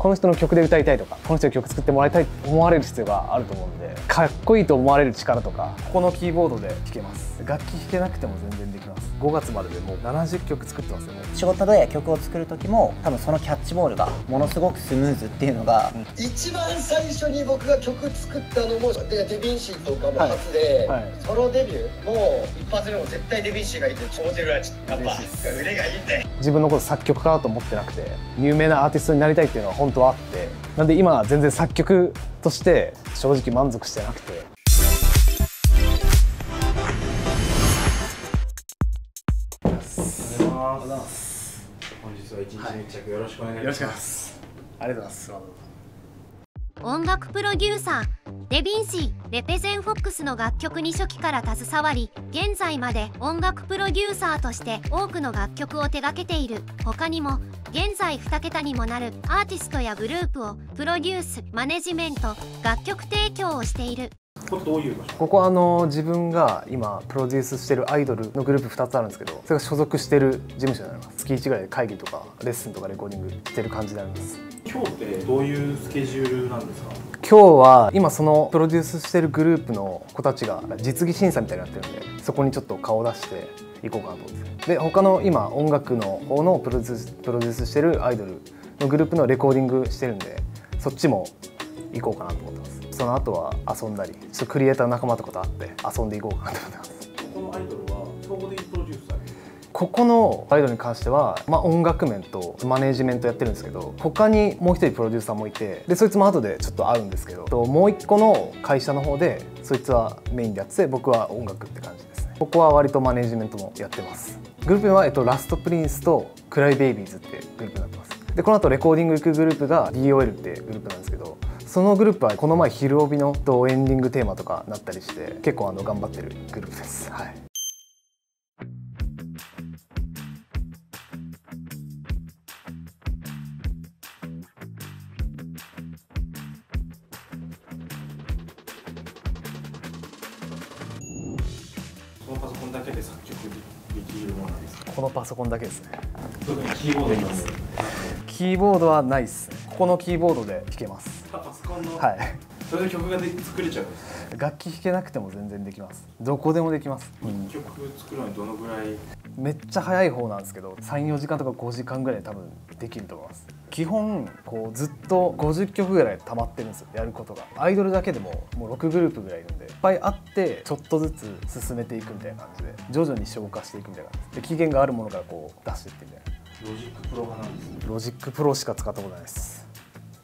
この人の曲で歌いたいとかこの人に曲作ってもらいたいって思われる必要があると思うんでかっこいいと思われる力とかここのキーボードで弾けます。楽器弾けなくても全然できます。5月まででもう70曲作ってますよね。仕事で曲を作る時も多分そのキャッチボールがものすごくスムーズっていうのが、一番最初に僕が曲作ったのもでデビンシーとかも初で、はい。はい。ソロデビューも一発目も絶対デビンシーがいいって思ってるやっぱ腕がいいんで。自分のこと作曲家だと思ってなくて有名なアーティストになりたいっていうのは本当はあってなんで今は全然作曲として正直満足してなくて。本日は一日密着よろしくお願いします。ありがとうございます。音楽プロデューサーデビンシーレペゼンフォックスの楽曲に初期から携わり現在まで音楽プロデューサーとして多くの楽曲を手掛けている。他にも現在2桁にもなるアーティストやグループをプロデュースマネジメント楽曲提供をしている。これどういう場所？ここはあの自分が今プロデュースしてるアイドルのグループ2つあるんですけどそれが所属してる事務所になります。月1ぐらいで会議とかレッスンとかレコーディングしてる感じになります今日ってどういうスケジュールなんですか？今日は今そのプロデュースしてるグループの子たちが実技審査みたいになってるんでそこにちょっと顔を出していこうかなと思ってで他の今音楽の方のプロデュースプロデュースしてるアイドルのグループのレコーディングしてるんでそっちも行こうかなと思ってます。その後は遊んだりちょっとクリエイター仲間とかと会って遊んでいこうかなと思ってます。ここのアイドルに関しては、まあ、音楽面とマネージメントやってるんですけど他にもう一人プロデューサーもいてでそいつも後でちょっと会うんですけどともう一個の会社の方でそいつはメインでやってて僕は音楽って感じですね。ここは割とマネージメントもやってます。グループは、えっと、ラストプリンスとクライベイビーズってグループになってます。でこの後レコーディング行くグループが DOL ってグループなんですけどそのグループはこの前「昼帯のとエンディングテーマとかなったりして結構あの頑張ってるグループです。はいのパソコンだけですね。特にキーボードにます？キーボードはないっすね。ここのキーボードで弾けます。パソコンの、はい。それで曲がで作れちゃう？んですか？楽器弾けなくても全然できます。どこでもできます、一曲作るのにどのぐらい？めっちゃ早い方なんですけど34時間とか5時間ぐらいで多分できると思います。基本こうずっと50曲ぐらい溜まってるんですよ。やることが。アイドルだけでももう6グループぐらいいるんで。いっぱいあってちょっとずつ進めていくみたいな感じで。徐々に消化していくみたいな感じ。で期限があるものからこう出していってみたいな。Logic Pro 派なんですね。 Logic Pro しか使ったことないです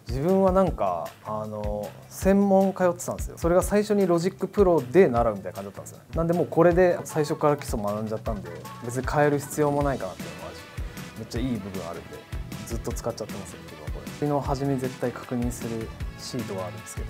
自分はなんかあの専門通ってたんですよ。それが最初に Logic Pro で習うみたいな感じだったんですよ。なんでもうこれで最初から基礎学んじゃったんで別に変える必要もないかなっていうのもあるしめっちゃいい部分あるんでずっと使っちゃってますよ自分はこれ。次の初め絶対確認するシートがあるんですけど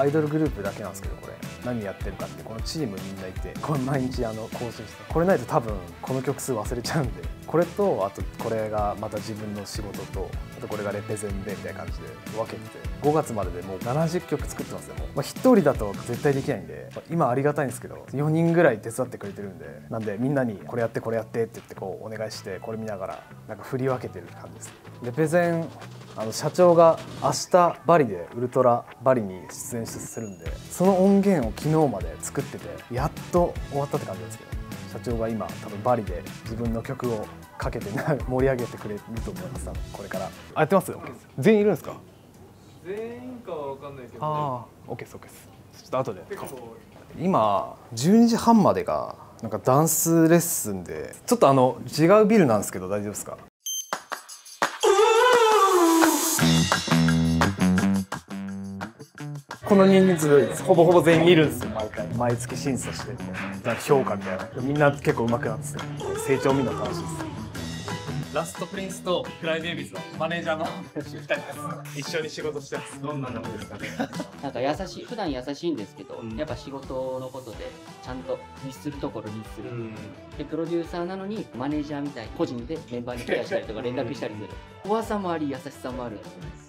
アイドルグループだけなんですけどこれ。何やってるかってこのチームみんないてこれ毎日あの更新してこれないと多分この曲数忘れちゃうんでこれとあとこれがまた自分の仕事とあとこれがレペゼンでみたいな感じで分けてて5月まででもう70曲作ってますよ。もう、まあ、1人だと絶対できないんで、まあ今ありがたいんですけど4人ぐらい手伝ってくれてるんでなんでみんなにこれやってこれやってって言ってこうお願いしてこれ見ながらなんか振り分けてる感じです。レペゼンあの社長が明日バリでウルトラバリに出演するんでその音源を昨日まで作っててやっと終わったって感じなんですけど社長が今多分バリで自分の曲をかけてな盛り上げてくれると思いますこれから。あやってます？全員いるんですか？全員かは分かんないけど、ね、あ。あ OK です OK です。ちょっと後で。今12時半までがなんかダンスレッスンでちょっとあの違うビルなんですけど大丈夫ですか？この人数ほぼほぼ全員見るんですよ。毎回毎月審査してなんか評価みたいな。みんな結構上手くなってて成長見るの楽しいですラストプリンスとクライベイビーズのマネージャーの2人です。一緒に仕事してます。どんなのですかね？なんか優しい普段優しいんですけど、うん。やっぱ仕事のことでちゃんと律するところ律する、ん。でプロデューサーなのにマネージャーみたいに個人でメンバーにケアしたりとか連絡したりする。怖さもあり優しさもある。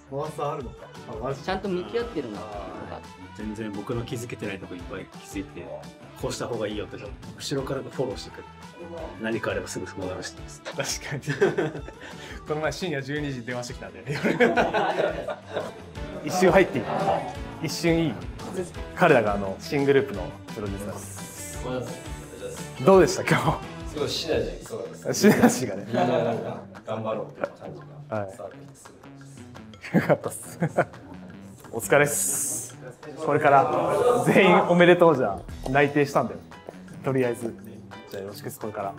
怖さあるのか。ちゃんと向き合ってるなっていうのが全然僕の気づけてないとこいっぱい気づいてこうした方がいいよって後ろからフォローしてくる何かあればすぐ相談してます。確かに。この前深夜12時に電話してきたんで 一瞬入っていい一瞬いい。彼らがあの新グループのプロデューサーです。どうでした？今すごいシナジーそうです。日シナジーがね。みんななんか頑張ろうっていう感じがはい。伝わってきてすよかったっす。お疲れっす。これから全員おめでとうじゃ内定したんだよ。とりあえず。じゃあよろしくですこれから。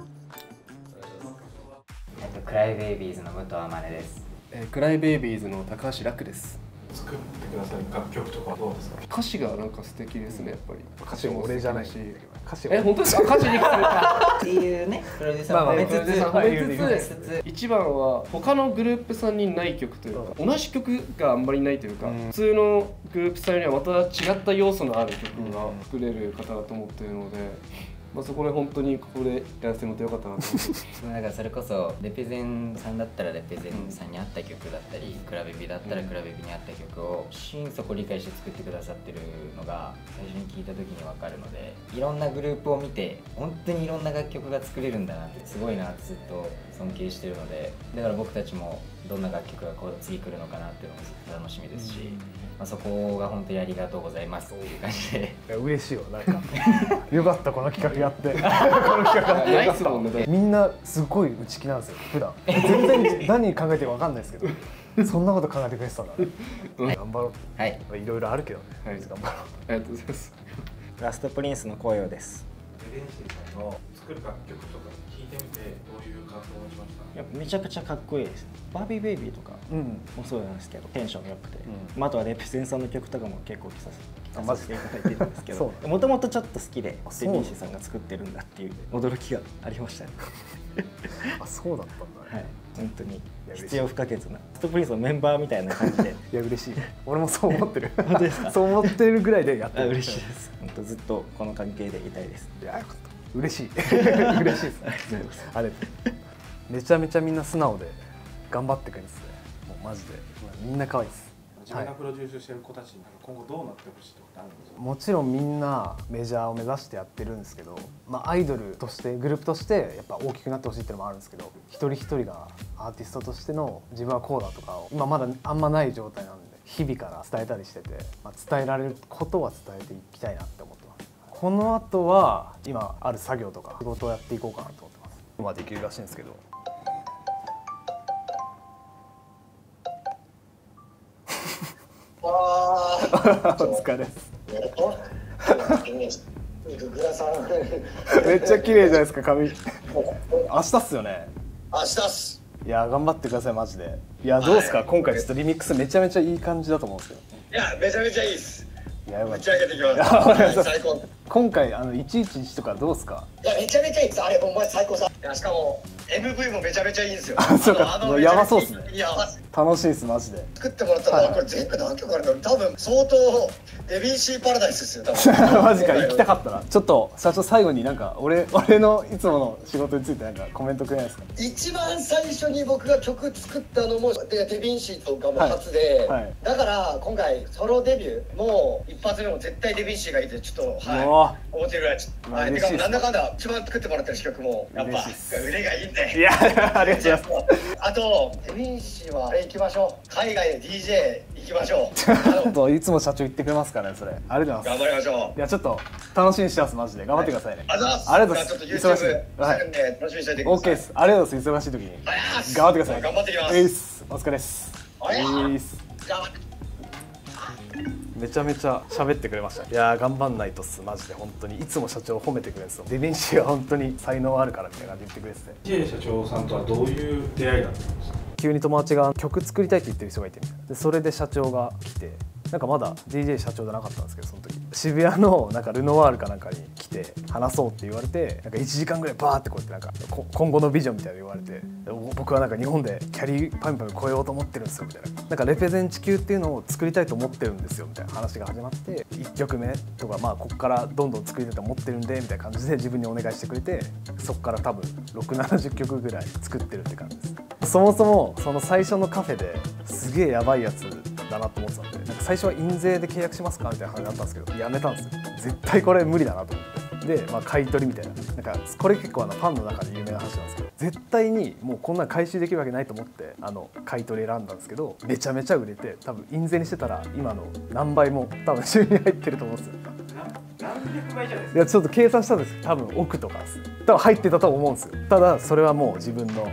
えっとクライベイビーズの武藤天音です。えークライベイビーズの高橋楽です作ってくださる楽曲とかどうですか？歌詞がなんか素敵ですねやっぱり。歌詞も俺じゃない。し。歌詞え本当ですか？歌詞に っていうね。プロデューサーを褒めつつ、褒めつつつつ一番は他のグループさんにない曲というか同じ曲があんまりないというか、うん。普通のグループさんよりはまた違った要素のある曲が作れる方だと思っているので、まあ、そこで本当にここでやらせてもらってよかったなと思ってだ からそれこそレペゼンさんだったらレペゼンさんに合った曲だったりクラベビだったらクラベビに合った曲を心底理解して作ってくださってるのが最初に聞いた時に分かるのでいろんなグループを見て本当にいろんな楽曲が作れるんだなってすごいなってずっと尊敬してるのでだから僕たちもどんな楽曲がこう次来るのかなっていうのも楽しみですし、まあ、そこが本当にありがとうございますっていう感じで。いや嬉しいよなんか。よかったこの企画やって。この企画ないっすもんね。みんなすごい内気なんですよ普段。全然何考えてるか分かんないですけど。そんなこと考えてくれてたんだね。頑張ろはい、ういろいろあるけどね、はい。頑張ろう。ありがとうございます。ラストプリンスの紅葉です。デレンシーさんの作る楽曲とかてみてどういう感想を持ちました？やっぱめちゃくちゃかっこいいです。バービーベイビーとかうん。もそうなんですけどテンション良くて、うまあ、あとはレペゼンさんの曲とかも結構聴かせていただいてるんですけそどもともとちょっと好きでデビーシーさんが作ってるんだっていう驚きがありましたね。あそうだったんだ。ね、はい。本当に。必要不可欠なストプリンスのメンバーみたいな感じで。いや嬉しい。俺もそう思ってる。本当ですか？そう思ってるぐらいでやってる。あ嬉しいです。本当ずっとこの関係でいたいです。いやよかった嬉しい。嬉しいです。ありがとうございますあれめちゃめちゃみんな素直で頑張ってくれるんですね。もうマジで。みんな可愛いです。自分がプロデュースしてる子たちに今後どうなってほしいあるんですか？もちろんみんなメジャーを目指してやってるんですけど、まあ、アイドルとしてグループとしてやっぱ大きくなってほしいっていうのもあるんですけど一人一人がアーティストとしての自分はこうだとかを今まだあんまない状態なんで日々から伝えたりしてて、まあ、伝えられることは伝えていきたいなって思ってこの後は今ある作業とか仕事をやっていこうかなと思ってます。まあできるらしいんですけど。あお疲れです。めっちゃ綺麗じゃないですか髪。明日っすよね。明日っす。いや頑張ってくださいマジで。いやどうですか、今回ちょっとリミックスめちゃめちゃいい感じだと思うんですけど。いやめちゃめちゃいいっす。いや打ち上げてきます。最高今回あの111とかどうですか？いやめちゃめちゃいいっす。あれお前最高さ。いやしかも MV もめちゃめちゃいいんですよ。あそうか。あのやばそうっすね。楽しいですマジで。作ってもらったら、これ全部何曲あるんだろう多分相当デビーシーパラダイスですよ多分。マジか行きたかったな。ちょっと社長最後になんか俺 俺のいつもの仕事についてなんかコメントくれないですか？一番最初に僕が曲作ったのもでデビンシーとかも初で、はい。はいだから今回ソロデビューもう一発目も絶対デビンシーがいてちょっとはい。思ってるぐらいちょっと、まあはい、かなんだかんだ一番作ってもらってる曲もやっぱ腕がいいんで。いや ありがとうございます。あとデビンシーはあれ行きましょう。海外で DJ 行きましょう。あ ちょっのといつも社長言ってくれますからねそれ。ありがとうござい頑ます。張りましょう。いやちょっと楽しみにしてますマジで。頑張ってくださいね、ありがとうございます。ありがとうございます。ちょっと YouTube 忙しい。はい。楽しみにしててください。OK です。ありがとうございます。忙しい時に。頑張ってください。頑張ってきます。えいっす。お疲れです。ありがとうございまえいっす。頑張ってめちゃめちゃ喋ってくれました。いやー頑張んないとっすマジで本当に。いつも社長褒めてくれるんですよ。デビンシーは本当に才能あるからみたいな感じで言ってくれてて。社長さんとはどういう出会いだったんですか？急に友達が曲作りたいって言ってる人がいてでそれで社長が来てなんかまだ DJ 社長じゃなかったんですけどその時。渋谷のなんかルノワールかなんかに来て話そうって言われてなんか1時間ぐらいバーってこうやってなんか今後のビジョンみたいな言われて僕はなんか日本でキャリーパンパン超えようと思ってるんですよみたいな。なんかレペゼン地球っていうのを作りたいと思ってるんですよみたいな話が始まって1曲目とかまあここからどんどん作りたいと思ってるんでみたいな感じで自分にお願いしてくれてそこから多分670曲ぐらい作ってるって感じです。そもそもその最初のカフェですげえやばいやつだなと思ってたんでなんか最初は印税で契約しますかみたいな話だったんですけどやめたんですよ。絶対これ無理だなと思って。で、まあ、買い取りみたいな。なんかこれ結構あのファンの中で有名な話なんですけど絶対にもうこんなん回収できるわけないと思ってあの買い取り選んだんですけどめちゃめちゃ売れて多分印税にしてたら今の何倍も多分収入入ってると思うんですよ。何百倍じゃないですいやちょっと計算したんです。多分億とかです。多分入ってたと思うんですよ。ただそれはもう自分の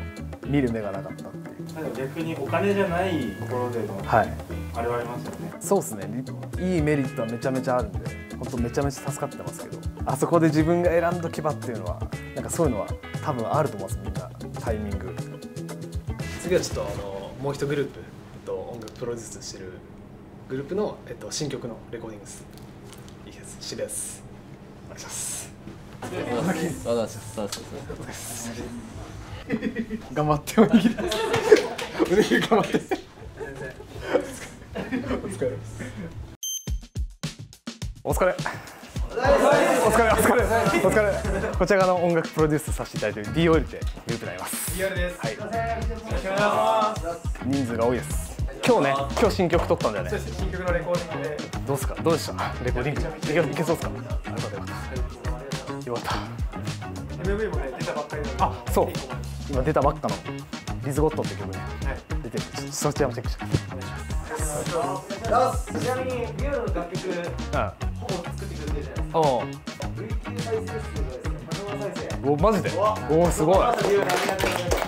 見る目がなかった逆にお金じゃないところでの、はい。あれはありますよね。そうですね。いいメリットはめちゃめちゃあるんで本当めちゃめちゃ助かってますけど。あそこで自分が選んどけばっていうのはなんかそういうのは多分あると思いますみんな。タイミング。次はちょっとあのもう一グループ、えっと、音楽プロデュースしてるグループの、えっと、新曲のレコーディングです。いいです。しです。お願いします。頑張っておにぎりおにぎり頑張ってお疲れ。お疲れ。お疲れ。お疲れ。お疲れこちら側の音楽プロデュースさせていただいている D オグループになります。DR です。はいよろしくお願いします。人数が多いです。今日ね今日新曲撮ったんだよね。新曲のレコーディングで。どうですかどうでした？レコーディング。いけそうですか？あよかった。MV もね出たばっかり。あそう。今出たばっかのリズゴットって曲ね。はい。出てる。ちょっとそちらもチェックしてちなみにビューの楽曲うん。ほぼ作ってくれてるじゃないですか。おう V 級再生数がですね、100万再生。おマジで？おおすごい。まずビューのありがとうございます。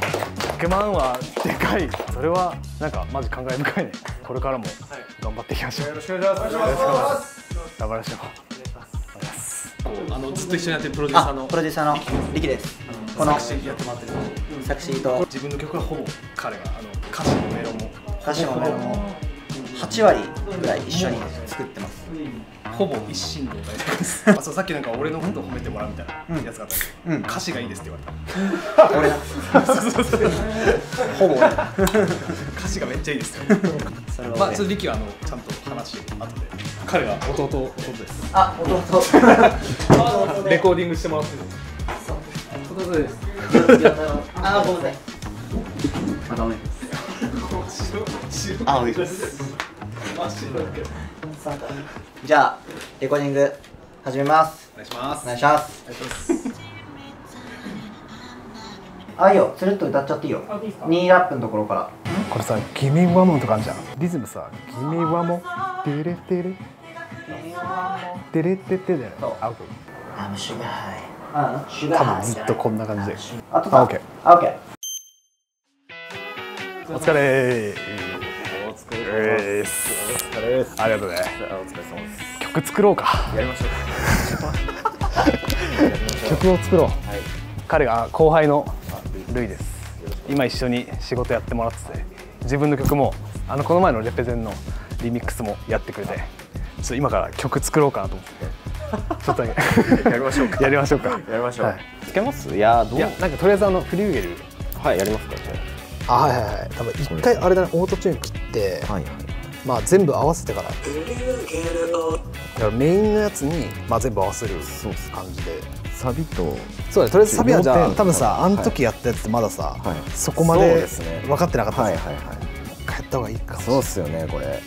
100万はでかいそれはなんかマジ感慨深いね。これからも頑張っていきましょう。よろしくお願いします。よろしくお願いします。頑張りましょう。あのずっと一緒にやってるプロデューサーのプロデューサーのリキです。この作詞やってもらってる作詞と。自分の曲はほぼ彼があの歌詞もメロも。歌詞もメロも。8割ぐらい一緒に作ってます。ほぼ一心同体です。あそうさっきなんか俺のことを褒めてもらうみたいなやつがあったけど、うん。歌詞がいいですって言われた。俺な。そうそうそうほぼ俺。歌詞がめっちゃいいです。よそれは俺。まあちょっとリキはあのちゃんと話を後で。彼が弟弟です。あ弟。レコーディングしてもらってる弟です。あごめん。なさいまたおねあおいですじゃあレコーディング始めます。お願いします。お願いします。あいいよ。つるっと歌っちゃっていいよ。2ラップのところから。これさ「ギミワモン」とかあるじゃん。リズムさ「ギミワモン」「テレテレ」「テレテテ」だよね。あオッケー I'm sugar high あシュガーハイ多分ずっとこんな感じで。あとさあオッケーあオッケーお疲れ。お疲れです。お疲れです。ありがとうね。お疲れ様です。曲作ろうか。やりましょう。曲を作ろう、彼が後輩のルイです。今一緒に仕事やってもらってて自分の曲もあのこの前のレペゼンのリミックスもやってくれてちょっと今から曲作ろうかなと思ってちょっとやりましょうか。やりましょうか。やりましょう、はい。つけます？いやどう？いやなんかとりあえずあのフリューゲル。はいやりますかじあ。はいはいはい。多分一回あれだねオートチューン切って、ゃはいはい。まあ全部合わせてから。だからメインのやつに、まあ、全部合わせる感じで。サビとそうだねとりあえずサビはじゃあ多分さはい。あの時やったやつってまださ、はい。そこまで分かってなかったはいですはい。はい一回やった方がいいかもしれそうっすよねこれ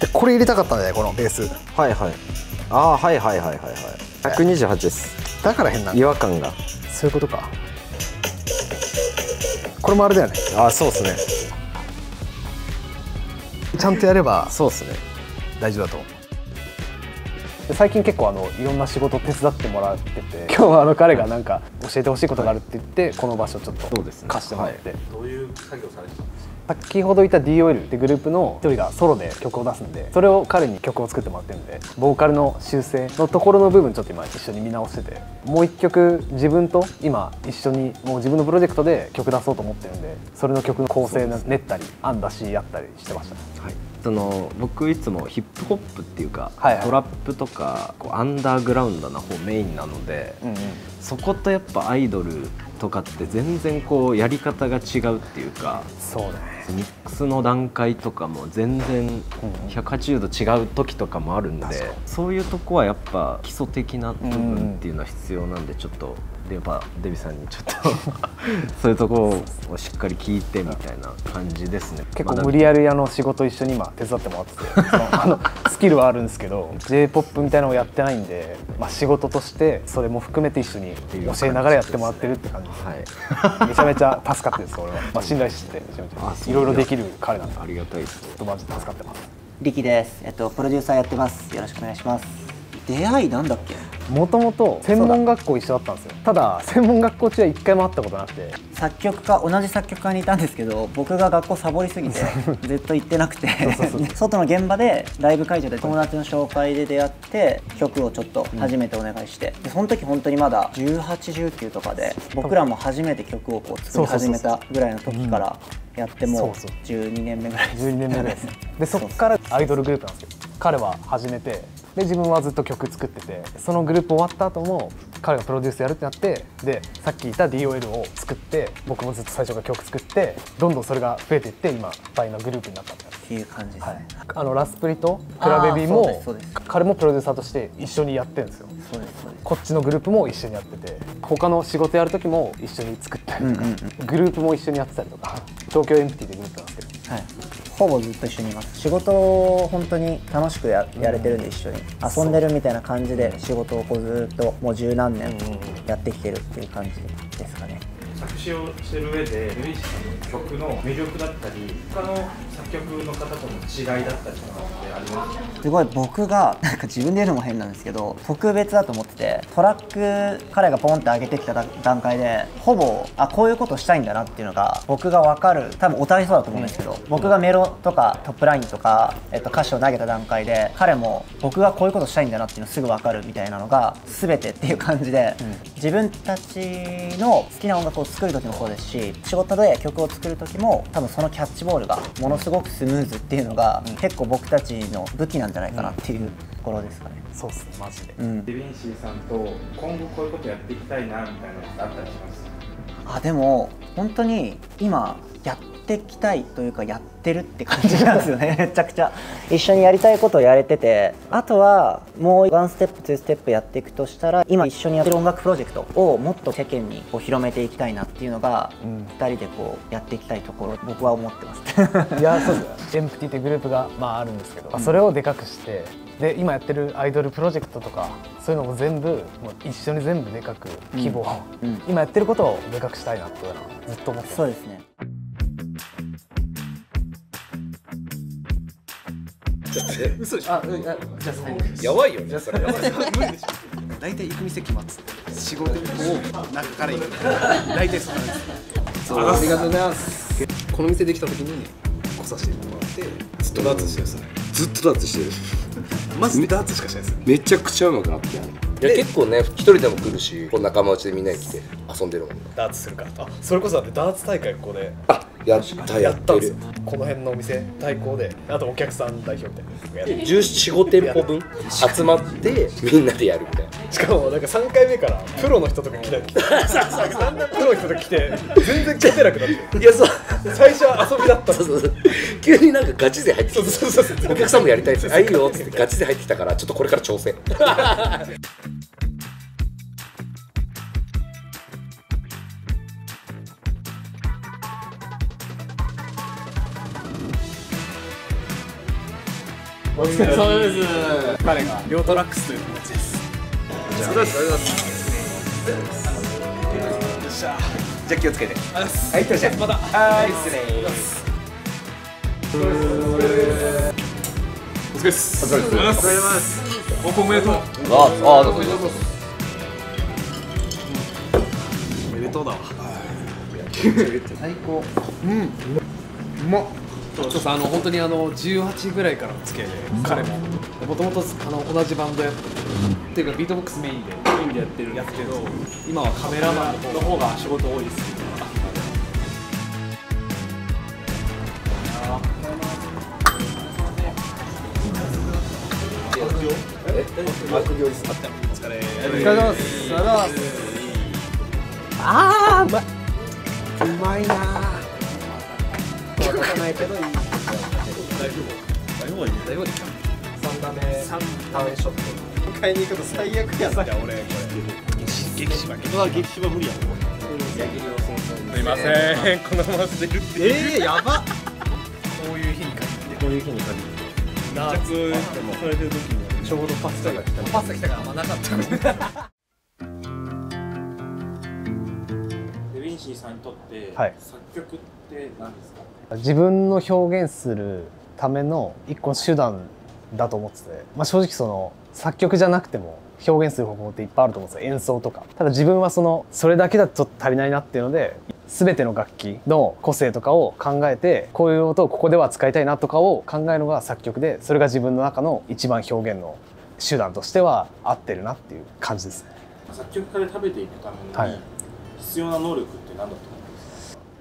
でこれ入れたかったんだよねこのベース。はいはい。ああはいはいはいはいはい。128です。だから変なんだ。違和感が。そういうことか。これもあれだよね。ああそうっすね。ちゃんとやればそうっすね。大丈夫だと。思うで最近結構あのいろんな仕事手伝ってもらってて 今日はあの彼がなんか教えてほしいことがあるって言ってこの場所ちょっと貸してもらって、どういう作業されてたんですか？先ほど言った D オイルってグループの一人がソロで曲を出すんでそれを彼に曲を作ってもらってるんでボーカルの修正のところの部分ちょっと今一緒に見直しててもう一曲自分と今一緒にもう自分のプロジェクトで曲出そうと思ってるんでそれの曲の構成練ったり案出しやったりしてました。はい、その僕いつもヒップホップっていうか、はいはい。トラップとかこうアンダーグラウンドな方メインなので、うんうん。そことやっぱアイドルとかって全然こうやり方が違うっていうかそうねミックスの段階とかも全然180度違う時とかもあるんで、そういうとこはやっぱ基礎的な部分っていうのは必要なんでちょっとやっぱデビさんにちょっと そういうところをしっかり聞いてみたいな感じですね。結構無理やりあの仕事一緒に今手伝ってもらってて あのスキルはあるんですけど j p o p みたいなのをやってないんで、まあ、仕事としてそれも含めて一緒に教えながらやってもらってるって感じです、はい、めちゃめちゃ助かってるんです俺は、まあ、信頼しててめちゃめちゃ。いろいろできる彼なんで。ありがたいですマジで助かってます。力です。えっとプロデューサーやってます。よろしくお願いします。出会いなんだっけ？もともと専門学校一緒だったんですよ。ただ専門学校中は一回も会ったことなくて。作曲家同じ作曲家にいたんですけど僕が学校サボりすぎてずっと行ってなくて。外の現場でライブ会場で友達の紹介で出会って曲をちょっと初めてお願いして、でその時本当にまだ1819とかで僕らも初めて曲をこう作り始めたぐらいの時からやってもう12年目ぐらいです。12年目ぐらいです。ねでそこからアイドルグループなんですよ。彼は始めてで自分はずっと曲作っててそのグループ終わった後も彼がプロデュースやるってなってでさっき言った DOL を作って僕もずっと最初から曲作ってどんどんそれが増えていって今倍のグループになったっていう感じですね、はい、あのラスプリとクラベビーそうですそうです。彼もプロデューサーとして一緒にやってるんですよ。そうですそうです。こっちのグループも一緒にやってて他の仕事やる時も一緒に作ったりとか、グループも一緒にやってたりとか東京エンプティでグループなんですけど。はい、ほぼずっと一緒にいます。仕事を本当に楽しくややれてるんで一緒に。遊んでるみたいな感じで仕事をこうずっともう十何年やってきてるっていう感じですかね。作詞をしてる上でデビンシさんの曲の魅力だったり他の作曲の方との違いだったりとかってありますすごい僕がなんか自分で言うのも変なんですけど特別だと思っててトラック彼がポンって上げてきた段階でほぼあこういうことしたいんだなっていうのが僕が分かる多分お互いそうだと思うんですけど、僕がメロとかトップラインとか、えっと、歌詞を投げた段階で彼も僕がこういうことしたいんだなっていうのすぐ分かるみたいなのが全てっていう感じで、自分たちの好きな音楽を作る時もそうですし仕事で曲を作る時も多分そのキャッチボールがものすごくスムーズっていうのが、結構僕たちの武器なんじゃないかなっていうところですかね。そうっすねマジで、うん。デビンシーさんと今後こういうことやっていきたいなみたいなのってあったりします？あでも本当に今やっていきたいというかやってるって感じなんですよね。めちゃくちゃ。一緒にやりたいことをやれてて。あとはもうワンステップツーステップやっていくとしたら今一緒にやってる音楽プロジェクトをもっと世間にこう広めていきたいなっていうのが、2人でこうやっていきたいところ僕は思ってます。いやそうです エンプティってグループがまああるんですけど、まあそれをでかくしてで今やってるアイドルプロジェクトとかそういうのも全部もう一緒に全部でかく規模を、うん。今やってることをでかくしたいなっていうのはずっと思ってます。そうですね嘘でしょ？あ、うんあじゃあ最後やばいよね。それ無理でしょ。大体行く店決まってて仕事を中から行く。大体そうなんですそう。ありがとうございます。この店できた時に来させてもらってずっとダーツしてるんですねずっとダーツしてる。マジでダーツしかしないですめちゃくちゃうまくなっていや結構ね一人でも来るしこう仲間内でみんなで来て遊んでるもんダーツするから。あそれこそだってダーツ大会ここでやったやったんですこの辺のお店対抗で。あとお客さん代表みたいな。やって1415店舗分集まってみんなでやるみたいな。しかもなんか3回目からプロの人とか来ない だんだんプロの人とか来て全然勝てなくなって。いやそう。最初は遊びだったそうそうそう。急になんかガチ勢入ってきて。そうそうそうそう。お客さんもやりたいですあいいよっつってガチ勢入ってきたからちょっとこれから挑戦お疲れ様です彼が両トラックスという形ですじゃあありがとうございますよっしゃじゃあ気をつけてはいいってらっしゃいまたはい失礼お疲れですお疲れ様ですお疲れ様ですおおめでとうああどうぞどうぞおめでとうだわ最高うんうまっそうそうあの本当にあの18ぐらいからの付き合いで彼も。もともとあの同じバンドやってっていうかビートボックスメインでメインでやってるやつけど今はカメラマンの方が仕事多いですああーうまいうまいなわかないけどいい大丈夫大丈夫大丈夫ですか3打目3打目ショット買いに行くと最悪やった俺これ激芝激芝激芝無理やもんすいませんこのまま捨てるってえー、やばこういう日に限ってこういう日に限って夏されてる時にちょうどパスタが来たパスタ来たからあんまなかったデヴィンシーさんにとって、はい作曲って何ですか自分の表現するための一個の手段だと思ってて、まあ、正直その作曲じゃなくても表現する方法っていっぱいあると思うんですよ。演奏とか。ただ自分はそのそれだけだと足りないなっていうので全ての楽器の個性とかを考えてこういう音をここでは使いたいなとかを考えるのが作曲でそれが自分の中の一番表現の手段としては合ってるなっていう感じですね。作曲家で食べていくためにはい。必要な能力って何だと思います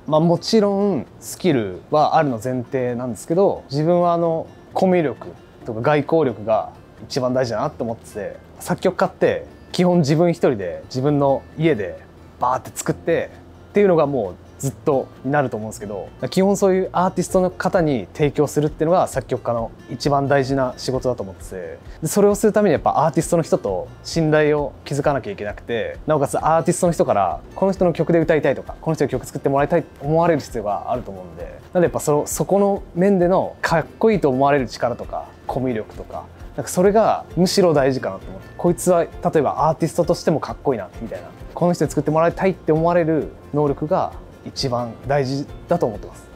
まあ、もちろんスキルはあるの前提なんですけど自分はあのコミュ力とか外交力が一番大事だなと思ってて作曲家って基本自分一人で自分の家でバーって作ってっていうのがもうずっとになると思うんですけど基本そういうアーティストの方に提供するっていうのが作曲家の一番大事な仕事だと思っててでそれをするためにやっぱアーティストの人と信頼を築かなきゃいけなくてなおかつアーティストの人からこの人の曲で歌いたいとかこの人の曲作ってもらいたいと思われる必要があると思うんでなんでやっぱそそこの面でのかっこいいと思われる力とかコミュ力とかなんかそれがむしろ大事かなと思ってこいつは例えばアーティストとしてもかっこいいなみたいなこの人に作ってもらいたいって思われる能力が一番大事だと思ってます。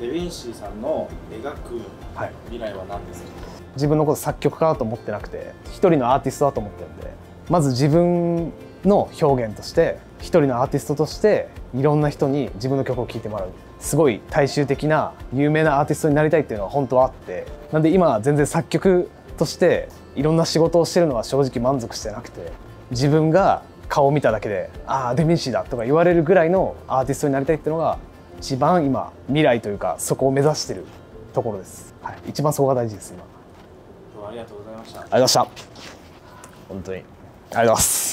デヴィンシーさんの描くはい未来は何ですか、自分のこと作曲家だと思ってなくて一人のアーティストだと思ってるんでまず自分の表現として一人のアーティストとしていろんな人に自分の曲を聴いてもらう。すごい大衆的な有名なアーティストになりたいっていうのは本当はあってなんで今は全然作曲としていろんな仕事をしてるのは正直満足してなくて自分が顔を見ただけで「ああデヴィンシーだ」とか言われるぐらいのアーティストになりたいっていうのが一番今未来というかそこを目指してるところです、はい、一番そこが大事です今。ありがとうございました。ありがとうございました。本当に。ありがとうございます